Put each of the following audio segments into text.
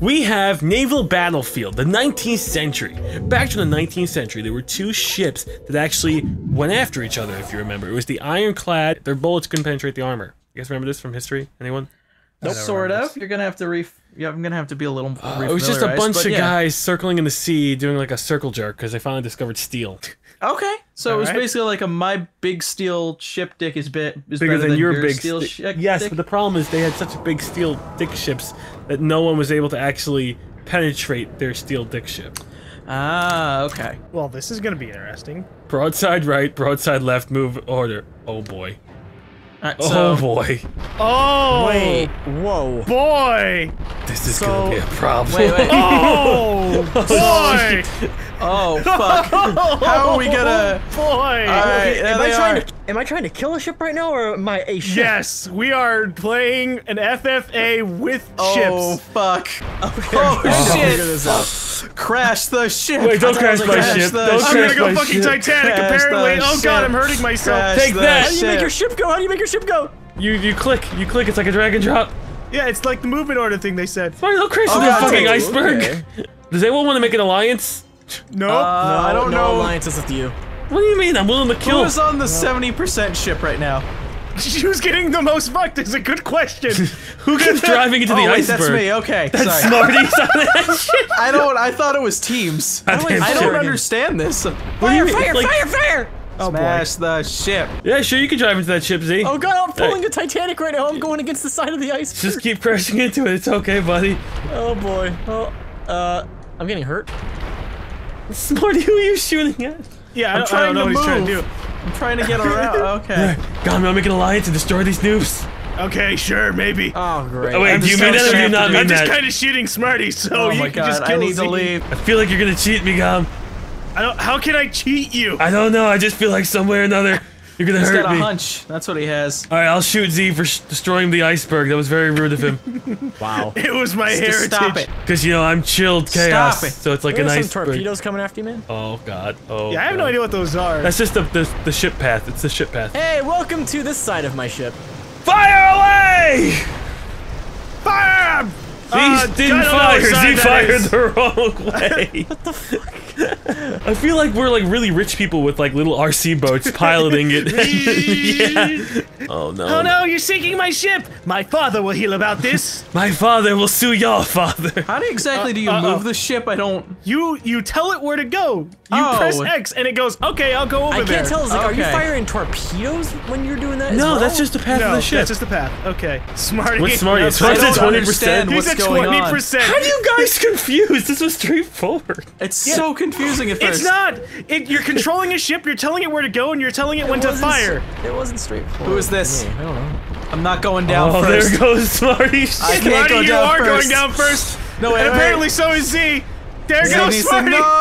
We have naval battlefield, the 19th century. Back in the 19th century, there were two ships that actually went after each other. If you remember, it was the ironclad. Their bullets couldn't penetrate the armor. You guys remember this from history? Anyone? Nope. Sort of. You're gonna have to re. Yeah, I'm gonna have to be a little. Uh, it was just a bunch but of yeah. guys circling in the sea doing like a circle jerk because they finally discovered steel. Okay, so it was Alright. basically like a my big steel ship dick is bit is Bigger better than your your big steel sti- ship Yes, dick. but the problem is they had such big steel dick ships that no one was able to actually penetrate their steel dick ship. ah, okay. Well, this is gonna be interesting. Broadside right, broadside left, move order. Oh boy. Alright, Oh boy. Oh, Wait, whoa. boy! This is So- gonna be a problem. wait, wait. Oh, boy! oh fuck. How are we gonna? Oh, boy! Alright, there am I trying are. to am I trying to kill a ship right now or am I a ship? Yes, we are playing an FFA with Oh ships. Oh fuck. Okay. Oh, I'll shit. figure this out. Crash the ship. Wait, don't crash like my crash ship. the Don't ship. I'm crash gonna go fucking ship. Titanic Crash apparently. the Oh ship. god, I'm hurting myself. Crash Take the that. How do you make your ship go? How do you make your ship go? You you click, you click. It's like a drag and drop. Yeah, it's like the movement order thing they said. Why don't crash Oh, the God, fucking okay. iceberg? Does anyone want to make an alliance? No. Uh, I don't no know. alliances with you. What do you mean? I'm willing to kill. Who's on the 70% ship right now? Who's getting the most fucked is a good question. Who keeps driving into oh, the wait, iceberg? that's me. Okay, sorry. Smarties on that shit. I don't. I thought it was teams. I didn't I don't understand this. What do you mean? Fire, Like- fire, fire! Oh boy. Smash the ship. Yeah, sure, you can drive into that ship, Z. Oh god, I'm pulling the Titanic right now. I'm going against the side of the ice. Just keep crashing into it. It's okay, buddy. Oh boy. Oh, uh, I'm getting hurt. Smarty, who are you shooting at? yeah, I don't, I trying don't know to what he's trying to do. I'm trying to get around. Okay. God, I'll make an alliance and destroy these noobs. Okay, sure, maybe. Oh great. Oh, wait, I'm do you mean that or do you gonna not shoot mean I'm just kind of shooting Smarty, so Oh you my can just god, kill I need Z. to leave. I feel like you're gonna cheat me, Gom. I don't, how can I cheat you? I don't know. I just feel like somewhere or another you're gonna He's hurt got a me. hunch. That's what he has. All right, I'll shoot Z for sh- destroying the iceberg. That was very rude of him. wow. It was my Just heritage. stop it. Because you know I'm chilled chaos, Stop it. so it's like There's an some torpedoes coming after you, man. Oh God. Oh. Yeah, I have no idea what those are. That's just the, the the ship path. It's the ship path. Hey, welcome to this side of my ship. Fire away! Fire! Z Uh, didn't I don't know fire. what side Z fired is. the wrong way. what the fuck? I feel like we're like really rich people with like little RC boats piloting it. yeah. Oh no. Oh no, you're sinking my ship! My father will heal about this. My father will sue your father. How do exactly do you uh-oh. move the ship? I don't. You you tell it where to go. You Oh. press X and it goes, okay, I'll go over there. I can't tell. Is like, are you firing torpedoes when you're doing that? No, well? that's just the path No, of the ship. that's just the path. Okay. Smarty. What's Smarty? That's Smarty's I at don't 20%. understand He's what's at going on. 20%. How do you guys confused? This was straightforward. It's so confusing at first. It's not. It, you're controlling a ship, you're telling it where to go, and you're telling it, when to fire. It wasn't straightforward. Who is this? to me. I don't know. I'm not going down Oh, first. there goes Smarty. I can't Smarty, go you down are first. going down first. No, wait, and wait. apparently so is Z. There Z goes Smarty. No.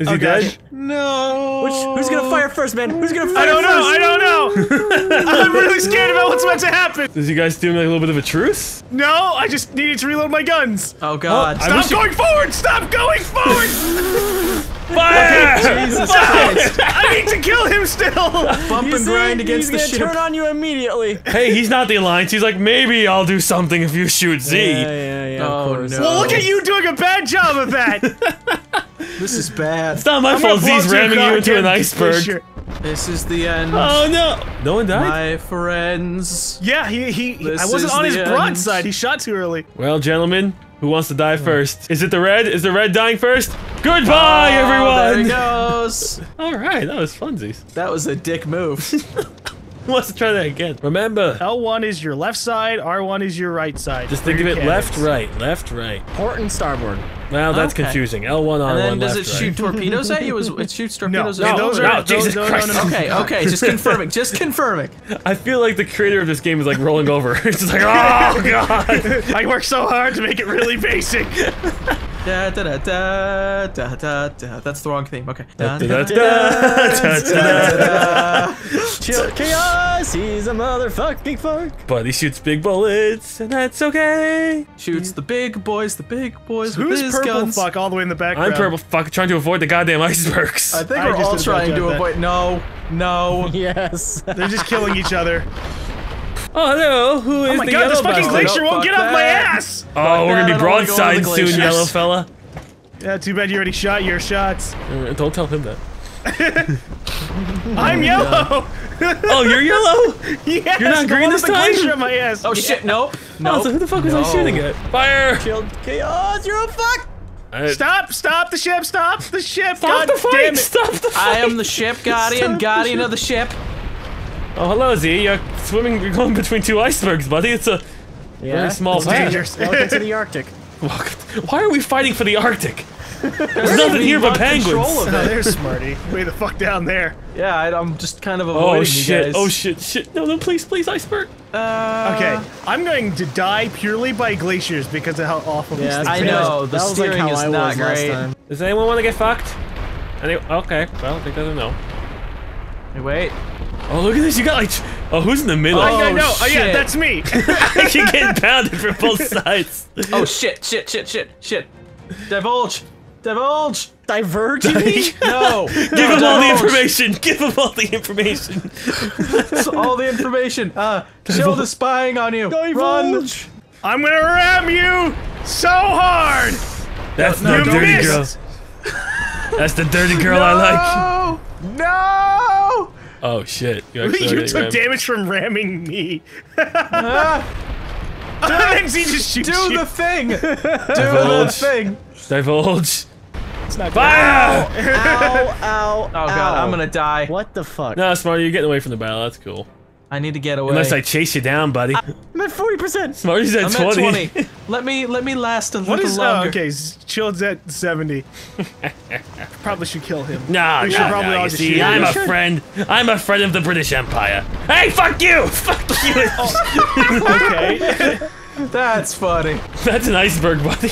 Is he Okay. dead? No. Which, who's gonna fire first, man? Who's gonna fire first? I don't know. first? I don't know. I'm really scared about what's about to happen. Is you guys doing like a little bit of a truce? No, I just needed to reload my guns. Oh God. I Stop wish you- going forward! Stop going forward! Fire! Jesus Christ. I need to kill him still. Bump You and see? grind against the ship. He's gonna turn on you immediately. hey, he's not the alliance. He's like, maybe I'll do something if you shoot Z. Yeah, yeah, yeah. Oh, of course. no. Well, look at you doing a bad job of that. This is bad. It's not my I'm fault blow Z's ramming you into an iceberg. glacier. This is the end. Oh no! No one died? My friends. Yeah, he he. he- This I wasn't on his the broadside. He shot too early. Well, gentlemen, who wants to die first? Is it the red? Is the red dying first? Goodbye, Oh, there he everyone! goes. Alright, that was funsies. That was a dick move. Who wants to try that again? Remember, L1 is your left side. R1 is your right side. just think of your it left, right, left, right. Port and starboard. Well, that's Okay. confusing. L1, R1, And then does left, it right. shoot torpedoes at you? It shoots torpedoes no, at you? those no, are Jesus those, Christ. No, no, no. Okay, okay, just confirming, just confirming. I feel like the creator of this game is like rolling over. it's just like, oh god! I worked so hard to make it really basic. Da, da, da, da, da, da, da. That's the wrong theme. Okay. Da, da, Da, da, da, da. Chill chaos, he's a motherfucking fuck. But he shoots big bullets, and that's okay. Shoots the big boys, the big boys with Who's his purple guns. fuck all the way in the background? I'm purple fuck trying to avoid the goddamn icebergs. I think I we're just all did a bad trying to there. avoid. No, no. Yes. They're just killing each other. Oh, hello. Who is Oh my the god, this fucking bastard? glacier won't fuck get off my ass! Oh, we're gonna be I go on broadside the soon, yellow fella. Yeah, too bad you already shot your shots. Uh, don't tell him that. I'm yellow! Oh, you're yellow? yes, You're not green this with the time? my ass. Oh shit, nope. Oh, Nope. so who the fuck was I shooting at? Fire! Killed chaos. You're a fuck. Uh, Stop! Stop the ship! Stop the ship! Stop God the fight! damn it! Stop the fight! I am the ship guardian, guardian of the ship. Oh, hello, Z. You're swimming. You're going between two icebergs, buddy. It's a Yeah. very small It's patch. dangerous. Welcome to the Arctic. Why are we fighting for the Arctic? There's nothing here but penguins. of No, it. there's Smarty. Way the fuck down there. Yeah, I, I'm just kind of avoiding Oh you shit! guys. Oh shit! Shit! No! No! Please! Please! Iceberg! Uh, Okay, I'm going to die purely by glaciers because of how awful these Yeah, things I are. know, the that was like steering how is I not was last great. time. Does anyone want to get fucked? Any okay. Well, I think doesn't know. Hey, wait. Oh, look at this! You got like. Oh, who's in the middle? I, I Oh, know. Oh, yeah, that's me. you get pounded from both sides. Oh shit, shit, shit, shit, shit. Divulge! Divulge! Diverge you mean? No! Give him all the information. Give him all the information. all the information. Uh, Shield is spying on you. Run! I'm gonna ram you so hard. That's You the dirty missed. girl. That's the dirty girl I like. No! No! No! Oh shit! You, you took rammed. damage from ramming me. Ah, and he just shoots do you. the thing! Do the Divulge. thing! Divulge. It's not Fire! Ow, ow, Oh god, I'm gonna die. What the fuck? No, Smarty, you're getting away from the battle. That's cool. I need to get away. Unless I chase you down, buddy. I'm at 40%. Smarty's at I'm 20. at 20. let me let me last a What little is? Oh, longer. Uh, okay. Shield's at 70. Probably should kill him. No, We no, should probably no, you see, shoot I'm him. a friend. I'm a friend of the British Empire. Hey, fuck you! Fuck you! Okay. That's funny. That's an iceberg, buddy.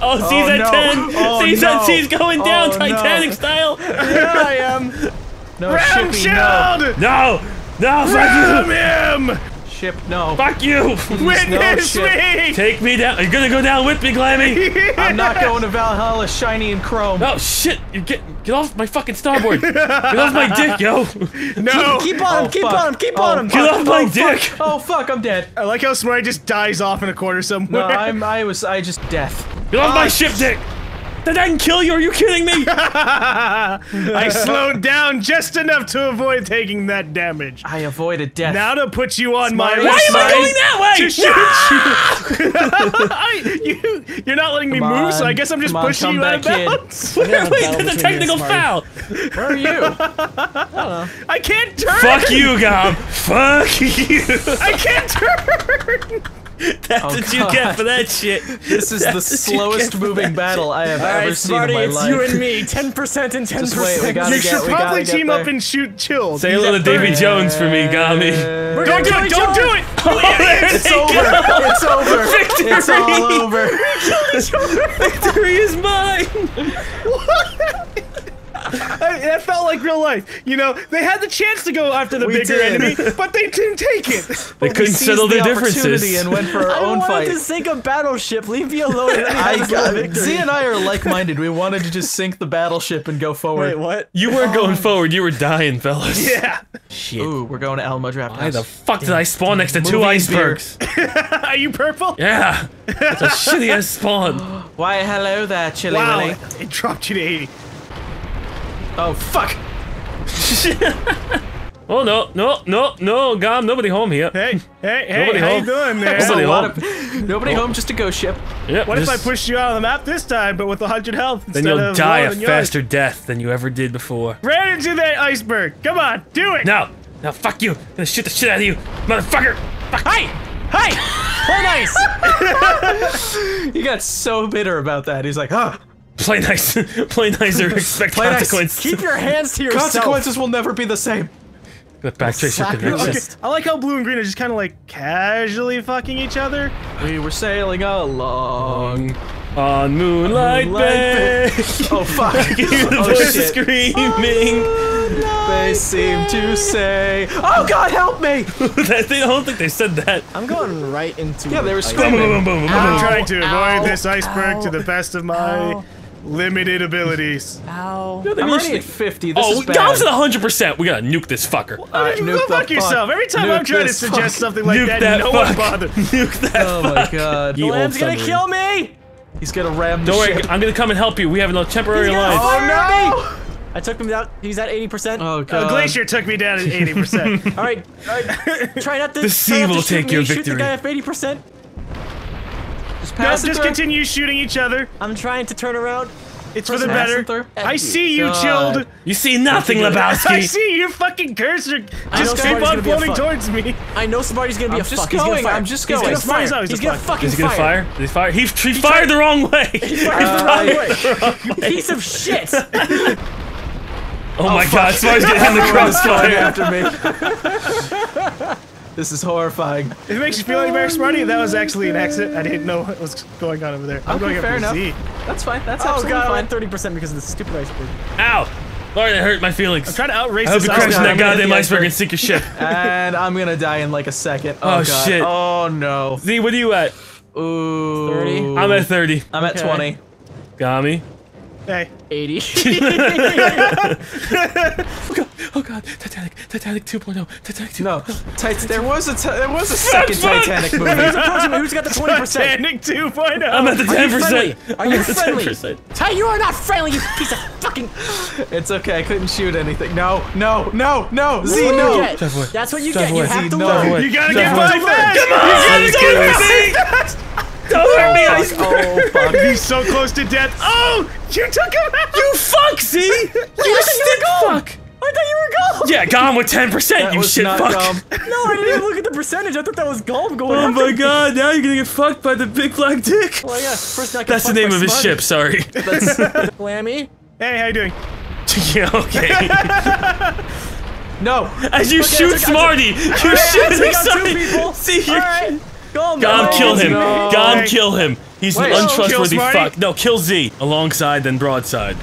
oh, C's Oh, at no. 10. Oh, C's no. at C's going oh, down, Oh, no. Titanic style. Here I am. No Ram shippy, no. shield. No, no, fuck Ram him. Ship, no. Fuck you. Witness shit. me. Take me down. You're gonna go down with me, Glammy? I'm not going to Valhalla shiny and chrome. Oh shit! You get get off my fucking starboard. Get off my dick, yo. No. Keep on him, Oh, keep on him, keep Oh, on him. Get off my oh, dick. Fuck. Oh fuck, I'm dead. I like how Smarty just dies off in a corner somewhere. No, I'm I was I just death. Get off my ah, ship, dick. Did I kill you? Are you kidding me? I slowed down just enough to avoid taking that damage. I avoided death. Now to put you on my Smarty. Why am I going that way? to shoot you. Ah! You. You're not letting me Come move, so I guess I'm just Come on, pushing come you out of back, kid. bounds. Wait, battle that's a technical foul. Where are you? I can't turn. Fuck you, Gob. Fuck you. I can't turn. That's Oh, what you God. get for that shit. This is the That's what you slowest moving that battle I have All ever right, seen Smarty, in my it's life. you and me. 10% and 10%. Just wait, we gotta You get- should we gotta probably team up and shoot chilled. Say hello to Davy Jones for me, Gami. We're Don't gonna do it! Don't do it! Oh, there It's over. It's over. Victory. It's all over. Victory is mine. I, that felt like real life. You know, they had the chance to go after the We bigger did. enemy, but they didn't take it. They couldn't settle the their opportunity differences. and went for our I own wanted fight. to sink a battleship. Leave me alone. Let I got the. Z and I are like-minded. We wanted to just sink the battleship and go forward. Wait, what? You weren't going um, forward. You were dying, fellas. Yeah. Shit. Ooh, we're going to Alamo Draft Why House. the fuck did I spawn next to two Movie and beer. icebergs? Are you purple? Yeah. That's a shitty ass spawn. Why, hello there, Chili Wow. Willy. It dropped you to 80. Oh, fuck. Oh no, no, no, no, Gom, nobody home here. Hey, hey, hey, Nobody how home. you doing there? There's a Nobody home. of nobody oh. home, just a ghost ship. Yep, What if I pushed you out of the map this time, but with 100 health Then you'll of die a than yours? faster death than you ever did before. Ran into that iceberg. Come on, do it. No, no, fuck you. I'm gonna shoot the shit out of you, motherfucker. Fuck. Hey, hey. Play nice. He got so bitter about that. He's like, huh. Play nice. Play nice or expect Play nice. consequences. Keep your hands to yourself. Consequences will never be the same. Gonna backtrace your Slap your conviction. Okay. I like how blue and green are just kind of like casually fucking each other. We were sailing along. On Moonlight, Moonlight Bay. Oh, fuck. Hear the oh, voice shit. screaming. They seem to say, Oh, God, help me! That- they don't think they said that. I'm going right into Yeah, they were screaming. Boom, boom, boom, boom, boom, I'm trying to ow, avoid this iceberg ow, to the best of my ow. Limited abilities. Ow. I'm already at 50. This Oh, is bad. Dom's at 100%. We gotta nuke this fucker. All right, Go nuke the fuck yourself. Every time I'm trying to suggest fuck. something like nuke that, that no fuck. one bothers. nuke that Oh fuck. my god. Ye old Lamb's gonna kill me! He's gonna ram the Don't worry, ship. I'm gonna come and help you. We have no temporary He's life. Oh, no! me! I took him down. He's at 80%. Oh Uh, god. Glacier took me down at 80%. All right, all right. Try not to. The sea will take me. your Shoot victory. the guy at 80%. Just no, pass it just through. continue shooting each other. I'm trying to turn around. It's for the better. it through. I see you, God. chilled. You see nothing, Lebowski. I see your fucking cursor. Just keep on gonna be a floating towards me. I know somebody's gonna be I'm a just fuck. He's gonna going, fire. I'm just He's going. gonna Somebody's fire. always He's a gonna fuck. fucking Is he gonna fire. fire? He fire? He, fired the wrong way! he fired the wrong way. Uh, Piece of shit. Oh my god, somebody's getting him the Everyone's crossfire. after me. This is horrifying. If it makes you feel any better, Smarty, that was actually an accident. I didn't know what was going on over there. I'm Okay, going fair after enough. Z. That's fine. That's Oh absolutely god, I'm fine. 30% because of the stupid iceberg. Ow. Lord, that hurt my feelings. Try to outrace I hope this you crash iceberg. in that I'm gonna hit goddamn iceberg iceberg. and sink your ship. And I'm gonna die in like a second. Oh, Oh, god. shit. Oh no. Z, what are you at? Ooh. 30? I'm at 30. I'm at 20. Got me. Hey, 80. Oh god, Titanic, Titanic 2.0, Titanic 2.0. No, Tit- there was a t- there was a second fuck. Titanic movie. Approaching. Who's got the 20%? Titanic 2.0. I'm at the 10%. Are you friendly? Are you I'm at friendly? 10%. Hey, you are not friendly, you piece of fucking. It's okay. I couldn't shoot anything. No, no, no, no. That's Z, what you no. get. Drive. That's what you get. You have to No. learn. You gotta Drive get away. by. Come on! You gotta go, get Z! Don't hurt me, oh, iceberg! Oh fuck. He's so close to death. Oh, you took him out. You fuck, Z! You stick fuck! I thought you were gold. Yeah, gone with 10%, That you was shit not fuck! dumb. No, I didn't even look at the percentage. I thought that was gold going. Oh after my me. god, now you're gonna get fucked by the big black dick! Well, yeah. First, not get That's the name by of his Smug. ship, sorry. That's... Lammy. Hey, how you doing? yeah, okay. No. As you Okay, shoot took- I took- Smarty, you shoot I took Smarty! See, you're... right. Go, Gone, man. kill him. No. Gone, kill him. He's Wait. an untrustworthy kill fuck. No, kill Z. Alongside, then broadside.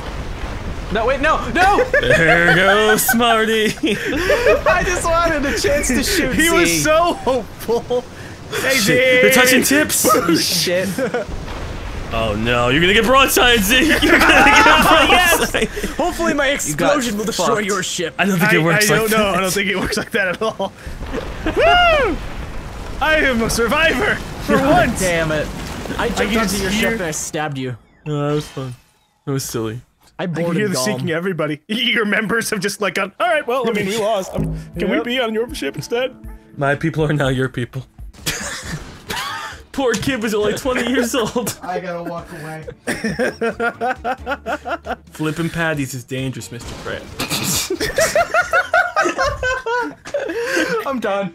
No, wait, no, no. There goes Smarty. I just wanted a chance to shoot He Z. was so hopeful. Hey, Z. They're touching tips. Oh, Shit. Oh no, you're gonna get broadside, Z. You're gonna get broadside. Hopefully, my explosion will destroy fucked. your ship. I don't think I, it works I like don't know. that. I don't think it works like that at all. Woo! I am a survivor for once. Damn it. I jumped can onto your hear- ship and I stabbed you. No, that was fun. That was silly. I I can boarded hear the Golem. seeking everybody. Your members have just like gone. All right, well, I mean, we lost. Um, can we be on your ship instead? My people are now your people. Poor kid was only 20 years old. I gotta walk away. Flipping patties is dangerous, Mr. Pratt. I'm done.